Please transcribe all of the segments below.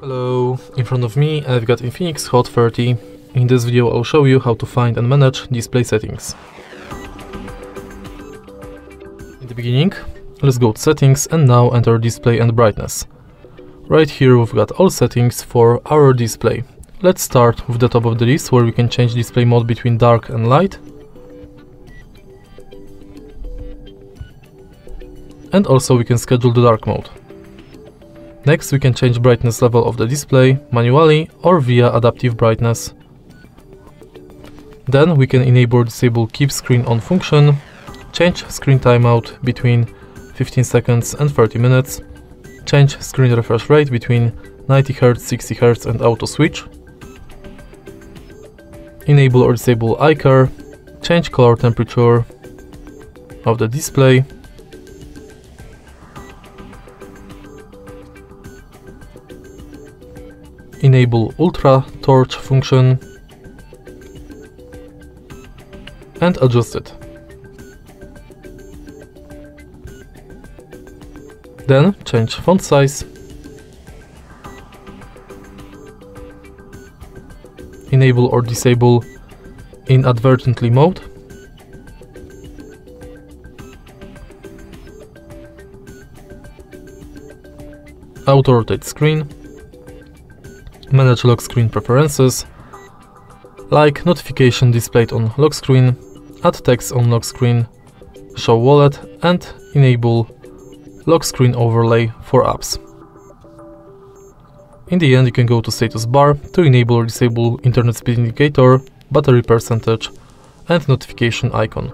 Hello, in front of me I've got Infinix Hot 30. In this video I'll show you how to find and manage display settings. In the beginning, let's go to settings and now enter display and brightness. Right here we've got all settings for our display. Let's start with the top of the list where we can change display mode between dark and light. And also we can schedule the dark mode. Next we can change brightness level of the display manually or via adaptive brightness. Then we can enable or disable keep screen on function, change screen timeout between 15 seconds and 30 minutes, change screen refresh rate between 90Hz, 60Hz and auto switch, enable or disable Eye Care, change color temperature of the display, enable ultra torch function and adjust it. Then change font size, enable or disable inadvertently mode, auto rotate screen, manage lock screen preferences, like notification displayed on lock screen, add text on lock screen, show wallet and enable lock screen overlay for apps. In the end you can go to status bar to enable or disable internet speed indicator, battery percentage and notification icon.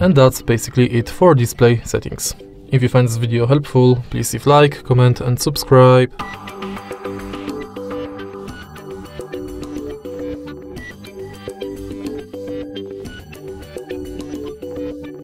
And that's basically it for display settings. If you find this video helpful, please leave like, comment and subscribe.